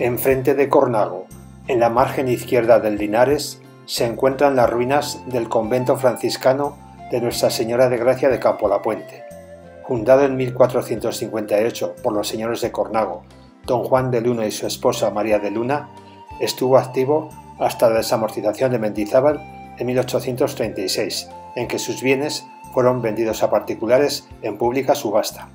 Enfrente de Cornago, en la margen izquierda del Linares, se encuentran las ruinas del convento franciscano de Nuestra Señora de Gracia de Campo La Puente. Fundado en 1458 por los señores de Cornago, don Juan de Luna y su esposa María de Luna, estuvo activo hasta la desamortización de Mendizábal en 1836, en que sus bienes fueron vendidos a particulares en pública subasta.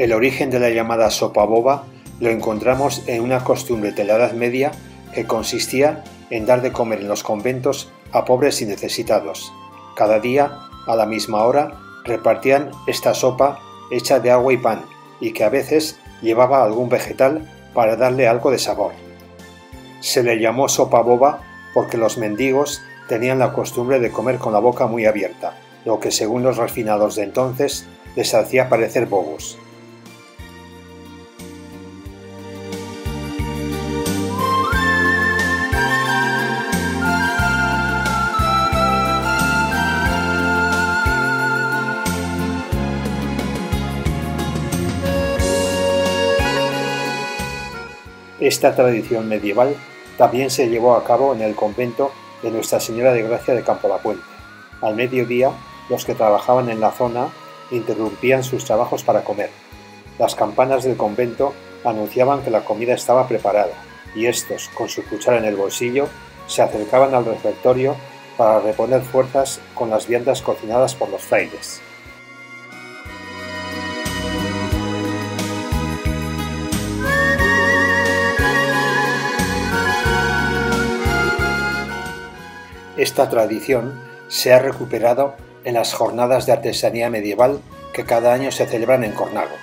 El origen de la llamada sopa boba lo encontramos en una costumbre de la Edad Media que consistía en dar de comer en los conventos a pobres y necesitados. Cada día, a la misma hora, repartían esta sopa hecha de agua y pan y que a veces llevaba algún vegetal para darle algo de sabor. Se le llamó sopa boba porque los mendigos tenían la costumbre de comer con la boca muy abierta, lo que según los refinados de entonces les hacía parecer bobos. Esta tradición medieval también se llevó a cabo en el convento de Nuestra Señora de Gracia de Campo la Puente. Al mediodía, los que trabajaban en la zona interrumpían sus trabajos para comer. Las campanas del convento anunciaban que la comida estaba preparada y estos, con su cuchara en el bolsillo, se acercaban al refectorio para reponer fuerzas con las viandas cocinadas por los frailes. Esta tradición se ha recuperado en las jornadas de artesanía medieval que cada año se celebran en Cornago.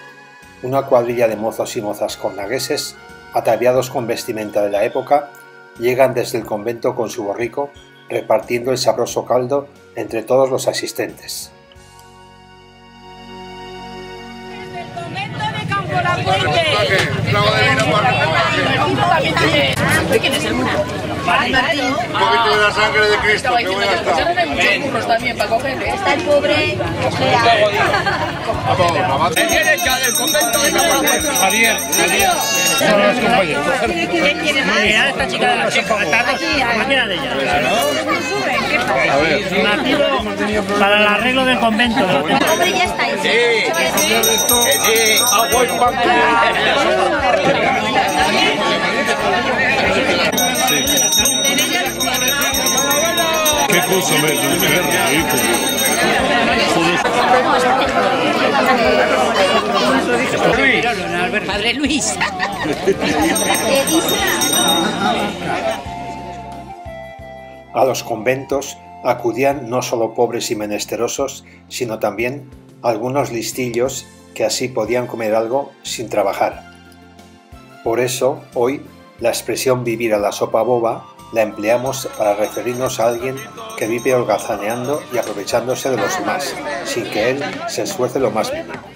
Una cuadrilla de mozos y mozas cornagueses, ataviados con vestimenta de la época, llegan desde el convento con su borrico, repartiendo el sabroso caldo entre todos los asistentes. ¿Quién un poquito de la sangre de Cristo, que hay muchos burros también para coger, ¿eh? Está el pobre, Vamos, ¿Quién ya del convento de Javier, Javier. ¿Quién quiere más? Mira, esta chica de la chica, cualquiera de ellas. A ver. Nativo para el arreglo del convento. Hombre, ya está. Sí, sí, sí. Agua y pan. Qué cosa me. Padre Luis. A los conventos acudían no solo pobres y menesterosos, sino también algunos listillos que así podían comer algo sin trabajar. Por eso, hoy, la expresión vivir a la sopa boba la empleamos para referirnos a alguien que vive holgazaneando y aprovechándose de los demás, sin que él se esfuerce lo más mínimo.